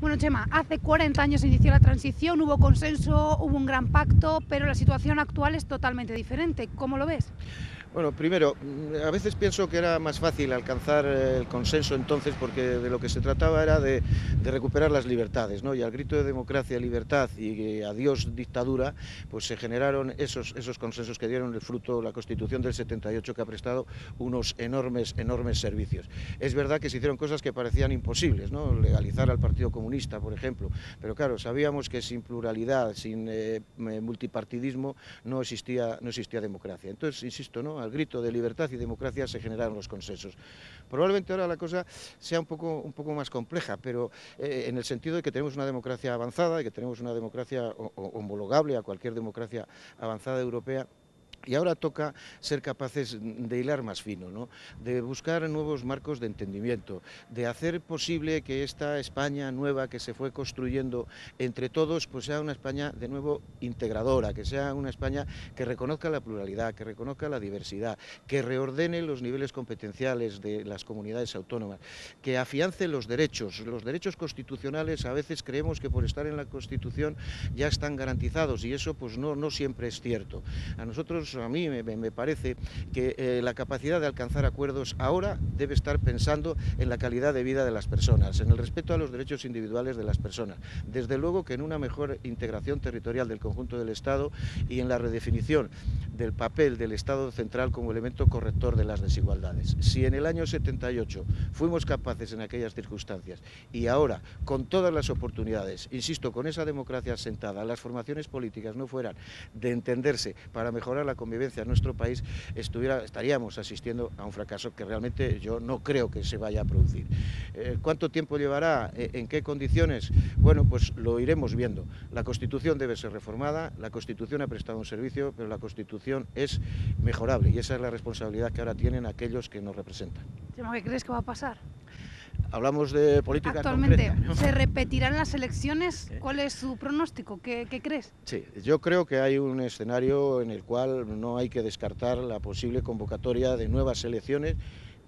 Bueno, Chema, hace 40 años se inició la transición, hubo consenso, hubo un gran pacto, pero la situación actual es totalmente diferente. ¿Cómo lo ves? Bueno, primero, mm, a veces pienso que era más fácil alcanzar el consenso entonces porque de lo que se trataba era de, recuperar las libertades, ¿no? Y al grito de democracia, libertad y adiós dictadura, pues se generaron esos, esos consensos que dieron el fruto la Constitución del 78 que ha prestado unos enormes, enormes servicios. Es verdad que se hicieron cosas que parecían imposibles, ¿no? Legalizar al Partido Comunista, por ejemplo, pero claro, sabíamos que sin pluralidad, sin eh, multipartidismo no existía, no existía democracia. Entonces, insisto, ¿no? al grito de libertad y democracia se generaron los consensos. Probablemente ahora la cosa sea un poco, un poco más compleja, pero eh, en el sentido de que tenemos una democracia avanzada y que tenemos una democracia homologable a cualquier democracia avanzada europea y ahora toca ser capaces de hilar más fino, de buscar nuevos marcos de entendimiento, de hacer posible que esta España nueva que se fue construyendo entre todos, pues sea una España de nuevo integradora, que sea una España que reconozca la pluralidad, que reconozca la diversidad, que reordene los niveles competenciales de las comunidades autónomas, que afiance los derechos. Los derechos constitucionales a veces creemos que por estar en la Constitución ya están garantizados y eso pues no, no siempre es cierto. A nosotros a mí me, parece que eh, la capacidad de alcanzar acuerdos ahora debe estar pensando en la calidad de vida de las personas, en el respeto a los derechos individuales de las personas. Desde luego que en una mejor integración territorial del conjunto del Estado y en la redefinición del papel del Estado central como elemento corrector de las desigualdades. Si en el año 78 fuimos capaces en aquellas circunstancias y ahora con todas las oportunidades, insisto, con esa democracia asentada, las formaciones políticas no fueran de entenderse para mejorar la convivencia en nuestro país, estuviera, estaríamos asistiendo a un fracaso que realmente yo no creo que se vaya a producir. Eh, ¿Cuánto tiempo llevará? Eh, ¿En qué condiciones? Bueno, pues lo iremos viendo. La Constitución debe ser reformada, la Constitución ha prestado un servicio, pero la Constitución es mejorable y esa es la responsabilidad que ahora tienen aquellos que nos representan. ¿Qué crees que va a pasar? Hablamos de política Actualmente, ¿se repetirán las elecciones? ¿Cuál es su pronóstico? ¿Qué, ¿Qué, crees? Sí, yo creo que hay un escenario en el cual no hay que descartar la posible convocatoria de nuevas elecciones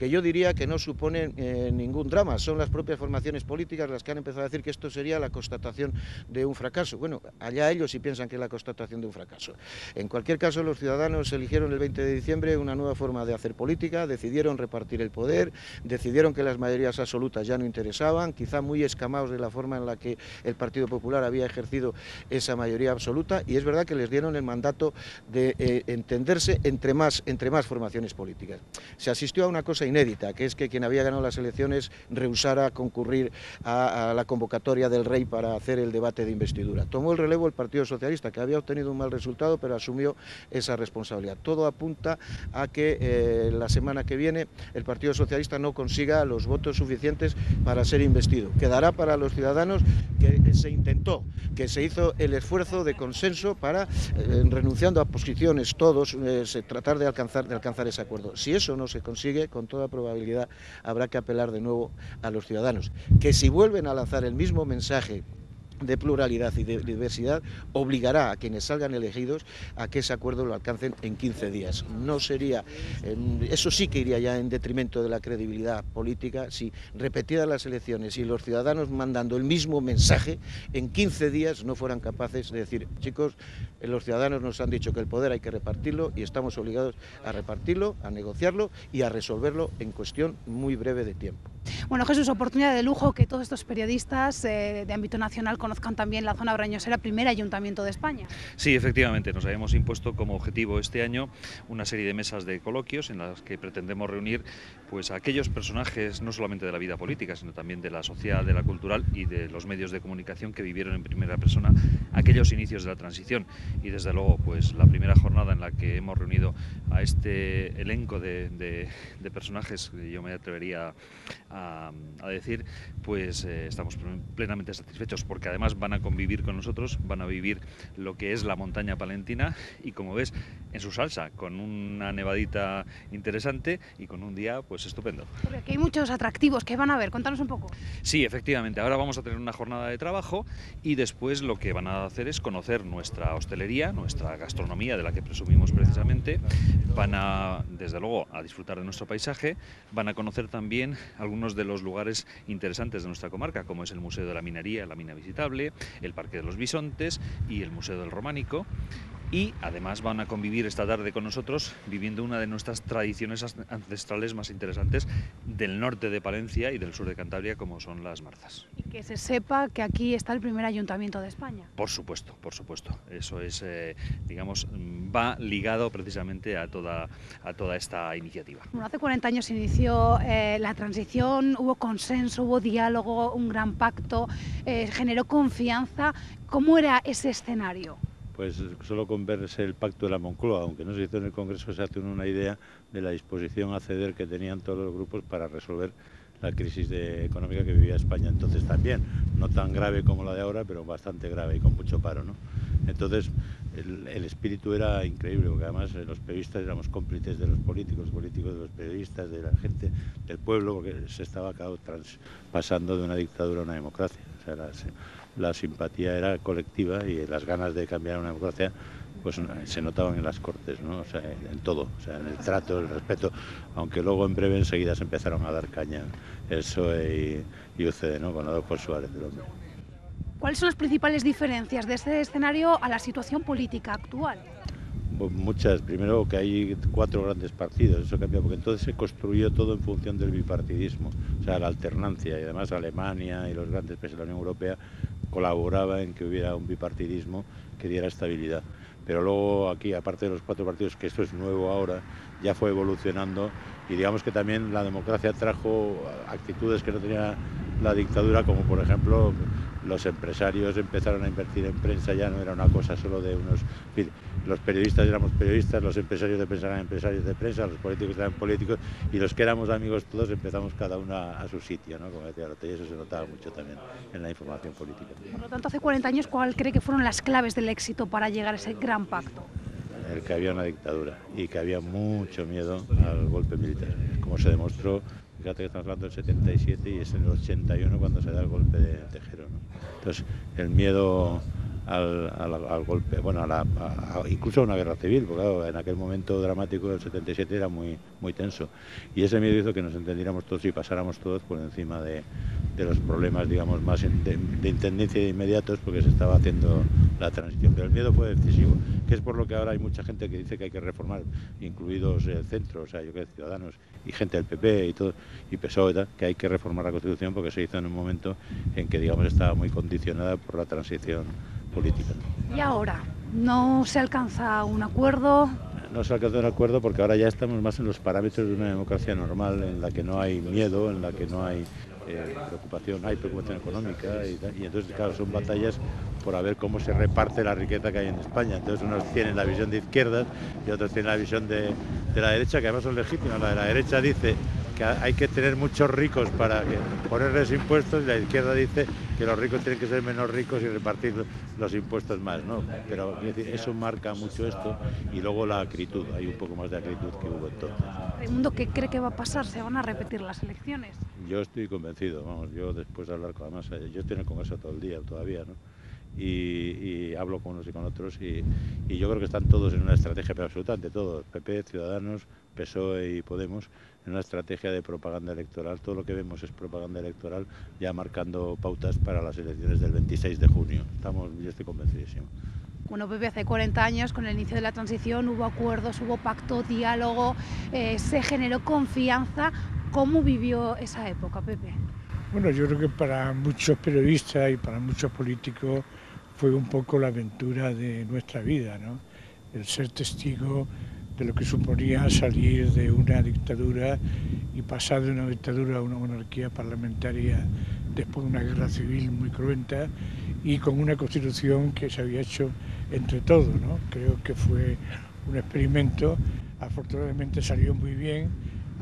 que yo diría que no suponen eh, ningún drama. Son las propias formaciones políticas las que han empezado a decir que esto sería la constatación de un fracaso. Bueno, allá ellos sí piensan que es la constatación de un fracaso. En cualquier caso, los ciudadanos eligieron el 20 de diciembre una nueva forma de hacer política, decidieron repartir el poder, decidieron que las mayorías absolutas ya no interesaban, quizá muy escamados de la forma en la que el Partido Popular había ejercido esa mayoría absoluta, y es verdad que les dieron el mandato de eh, entenderse entre más, entre más formaciones políticas. Se asistió a una cosa inédita, que es que quien había ganado las elecciones rehusara concurrir a, la convocatoria del rey para hacer el debate de investidura. Tomó el relevo el Partido Socialista, que había obtenido un mal resultado, pero asumió esa responsabilidad. Todo apunta a que eh, la semana que viene el Partido Socialista no consiga los votos suficientes para ser investido. Quedará para los ciudadanos que se intentó, que se hizo el esfuerzo de consenso para, eh, renunciando a posiciones todos, eh, tratar de alcanzar, de alcanzar ese acuerdo. Si eso no se consigue, con toda probabilidad habrá que apelar de nuevo a los ciudadanos, que si vuelven a lanzar el mismo mensaje de pluralidad y de diversidad obligará a quienes salgan elegidos a que ese acuerdo lo alcancen en 15 días. No sería, eso sí que iría ya en detrimento de la credibilidad política si repetidas las elecciones y los ciudadanos mandando el mismo mensaje en 15 días no fueran capaces de decir, chicos, los ciudadanos nos han dicho que el poder hay que repartirlo y estamos obligados a repartirlo, a negociarlo y a resolverlo en cuestión muy breve de tiempo. Bueno, Jesús, oportunidad de lujo que todos estos periodistas eh, de ámbito nacional conozcan también la zona brañosera, primer ayuntamiento de España. Sí, efectivamente, nos habíamos impuesto como objetivo este año una serie de mesas de coloquios en las que pretendemos reunir pues, a aquellos personajes, no solamente de la vida política, sino también de la social, de la cultural y de los medios de comunicación que vivieron en primera persona aquellos inicios de la transición. Y desde luego, pues la primera jornada en la que hemos reunido a este elenco de, de personajes, yo me atrevería a a, decir, pues eh, estamos plenamente satisfechos porque además van a convivir con nosotros, van a vivir lo que es la montaña palentina y como ves en su salsa, con una nevadita interesante y con un día pues estupendo. Porque aquí hay muchos atractivos que van a ver, contanos un poco. Sí, efectivamente, ahora vamos a tener una jornada de trabajo y después lo que van a hacer es conocer nuestra hostelería, nuestra gastronomía de la que presumimos precisamente, van a desde luego a disfrutar de nuestro paisaje, van a conocer también algunos de los lugares interesantes de nuestra comarca, como es el Museo de la Minería, la mina visitable, el Parque de los Bisontes y el Museo del Románico y además van a convivir esta tarde con nosotros viviendo una de nuestras tradiciones ancestrales más interesantes del norte de Palencia y del sur de Cantabria como son las marzas. Y que se sepa que aquí está el primer ayuntamiento de España. Por supuesto, por supuesto. Eso es, eh, digamos, va ligado precisamente a toda, a toda esta iniciativa. Bueno, hace 40 años se inició eh, la transición, hubo consenso, hubo diálogo, un gran pacto, eh, generó confianza. ¿Cómo era ese escenario? Pues solo con verse el pacto de la Moncloa, aunque no se hizo en el Congreso, se hace una idea de la disposición a ceder que tenían todos los grupos para resolver la crisis económica que vivía España entonces también, no tan grave como la de ahora, pero bastante grave y con mucho paro. ¿no? Entonces el, espíritu era increíble, porque además eh, los periodistas éramos cómplices de los políticos, políticos de los periodistas, de la gente, del pueblo, porque se estaba pasando de una dictadura a una democracia. La simpatía era colectiva y las ganas de cambiar una democracia pues se notaban en las cortes, ¿no? o sea, en todo, o sea, en el trato, el respeto, aunque luego en breve enseguida se empezaron a dar caña el PSOE y, UCD, ¿no? con Adolfo Suárez del hombre. ¿Cuáles son las principales diferencias de este escenario a la situación política actual? muchas. Primero que hay cuatro grandes partidos, eso cambió, porque entonces se construyó todo en función del bipartidismo, o sea, la alternancia, y además Alemania y los grandes países de la Unión Europea colaboraba en que hubiera un bipartidismo que diera estabilidad. Pero luego aquí, aparte de los cuatro partidos, que esto es nuevo ahora, ya fue evolucionando y digamos que también la democracia trajo actitudes que no tenía la dictadura, como por ejemplo los empresarios empezaron a invertir en prensa, ya no era una cosa solo de unos... Los periodistas éramos periodistas, los empresarios de prensa eran empresarios de prensa, los políticos eran políticos y los que éramos amigos todos empezamos cada uno a, su sitio, ¿no? como decía y eso se notaba mucho también en la información política. Por lo tanto, hace 40 años, ¿cuál cree que fueron las claves del éxito para llegar a ese gran pacto? El que había una dictadura y que había mucho miedo al golpe militar, como se demostró Fíjate que estamos hablando del 77 y es en el 81 cuando se da el golpe de Tejero. Entonces, el miedo al, golpe, bueno, incluso a una guerra civil, porque en aquel momento dramático del 77 era muy, muy tenso. Y ese miedo hizo que nos entendiéramos todos y pasáramos todos por encima de, los problemas, digamos, más de, intendencia de inmediatos, porque se estaba haciendo la transición. Pero el miedo fue decisivo, que es por lo que ahora hay mucha gente que dice que hay que reformar, incluidos el centro, o sea, yo que ciudadanos y gente del PP y todo, y PSOE, que hay que reformar la Constitución porque se hizo en un momento en que, digamos, estaba muy condicionada por la transición política. ¿Y ahora? ¿No se alcanza un acuerdo? No se alcanza un acuerdo porque ahora ya estamos más en los parámetros de una democracia normal, en la que no hay miedo, en la que no hay eh, preocupación, hay preocupación económica y, entonces, claro, son batallas por ver cómo se reparte la riqueza que hay en España. Entonces unos tienen la visión de izquierdas y otros tienen la visión de, de la derecha, que además son legítimas. La de la derecha dice que hay que tener muchos ricos para ponerles impuestos y la izquierda dice que los ricos tienen que ser menos ricos y repartir los impuestos más, ¿no? Pero eso marca mucho esto y luego la acritud, hay un poco más de acritud que hubo entonces. mundo qué cree que va a pasar? ¿Se van a repetir las elecciones? Yo estoy convencido, vamos, yo después de hablar con además, yo estoy en el Congreso todo el día todavía, ¿no? Y, hablo con unos y con otros y, y, yo creo que están todos en una estrategia, pero absolutamente todos, PP, Ciudadanos, PSOE y Podemos, en una estrategia de propaganda electoral. Todo lo que vemos es propaganda electoral ya marcando pautas para las elecciones del 26 de junio. Estamos, yo estoy convencidísimo. Bueno, Pepe, hace 40 años, con el inicio de la transición, hubo acuerdos, hubo pacto, diálogo, eh, se generó confianza. ¿Cómo vivió esa época, Pepe? Bueno, yo creo que para muchos periodistas y para muchos políticos fue un poco la aventura de nuestra vida, ¿no? El ser testigo de lo que suponía salir de una dictadura y pasar de una dictadura a una monarquía parlamentaria después de una guerra civil muy cruenta y con una constitución que se había hecho entre todos. ¿no? Creo que fue un experimento, afortunadamente salió muy bien,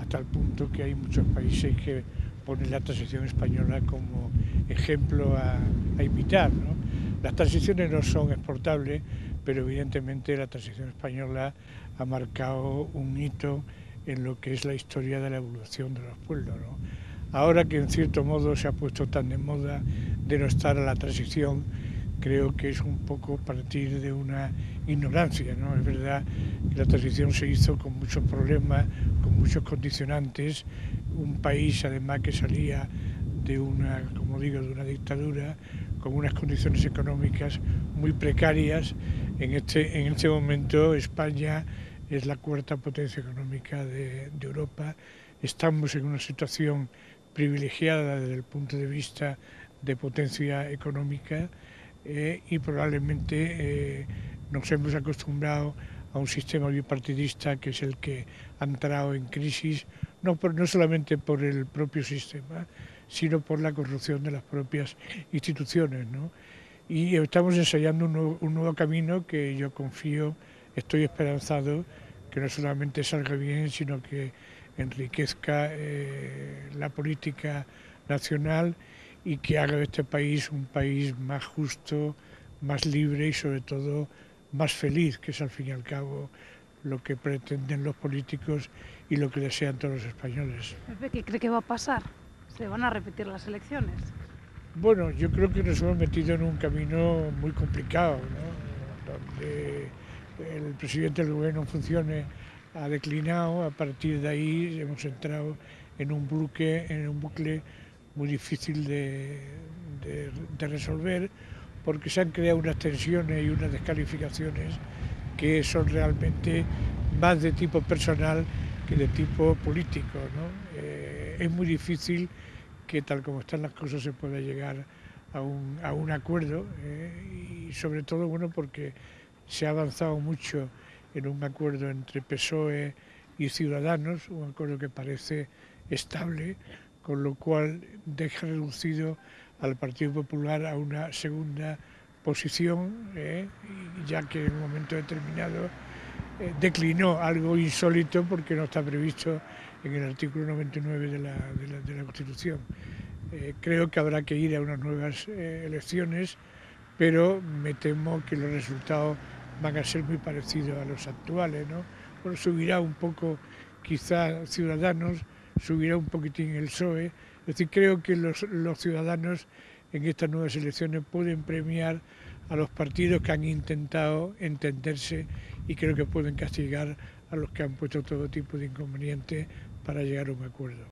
hasta el punto que hay muchos países que pone la transición española como ejemplo a, a imitar. ¿no? Las transiciones no son exportables, pero evidentemente la transición española ha marcado un hito en lo que es la historia de la evolución de los pueblos. Ahora que en cierto modo se ha puesto tan de moda denostar a la transición, creo que es un poco partir de una ignorancia. ¿no? Es verdad que la transición se hizo con muchos problemas, con muchos condicionantes, un país además que salía de una, como digo, de una dictadura, con unas condiciones económicas muy precarias. En este, en este momento España es la cuarta potencia económica de, Europa. Estamos en una situación privilegiada desde el punto de vista de potencia económica eh, y probablemente eh, nos hemos acostumbrado a un sistema bipartidista que es el que ha entrado en crisis, no, por, no solamente por el propio sistema, sino por la corrupción de las propias instituciones. ¿no? Y estamos ensayando un nuevo, camino que yo confío, estoy esperanzado, que no solamente salga bien, sino que enriquezca eh, la política nacional y que haga de este país un país más justo, más libre y sobre todo más feliz, que es al fin y al cabo lo que pretenden los políticos y lo que desean todos los españoles. ¿Qué cree que va a pasar? ¿Se van a repetir las elecciones? Bueno, yo creo que nos hemos metido en un camino muy complicado, ¿no? donde el presidente del gobierno funcione ha declinado, a partir de ahí hemos entrado en un bucle, en un bucle muy difícil de, resolver porque se han creado unas tensiones y unas descalificaciones que son realmente más de tipo personal que de tipo político. Eh, es muy difícil que tal como están las cosas se pueda llegar a un, acuerdo eh, y sobre todo bueno porque se ha avanzado mucho en un acuerdo entre PSOE y Ciudadanos, un acuerdo que parece estable, con lo cual deja reducido al Partido Popular a una segunda posición, eh, ya que en un momento determinado eh, declinó algo insólito porque no está previsto en el artículo 99 de la, de la, de la Constitución. Eh, creo que habrá que ir a unas nuevas eh, elecciones, pero me temo que los resultados van a ser muy parecidos a los actuales. ¿no? Subirá un poco quizá Ciudadanos, subirá un poquitín el PSOE. Es decir, creo que los, los ciudadanos en estas nuevas elecciones pueden premiar a los partidos que han intentado entenderse y creo que pueden castigar a los que han puesto todo tipo de inconvenientes para llegar a un acuerdo.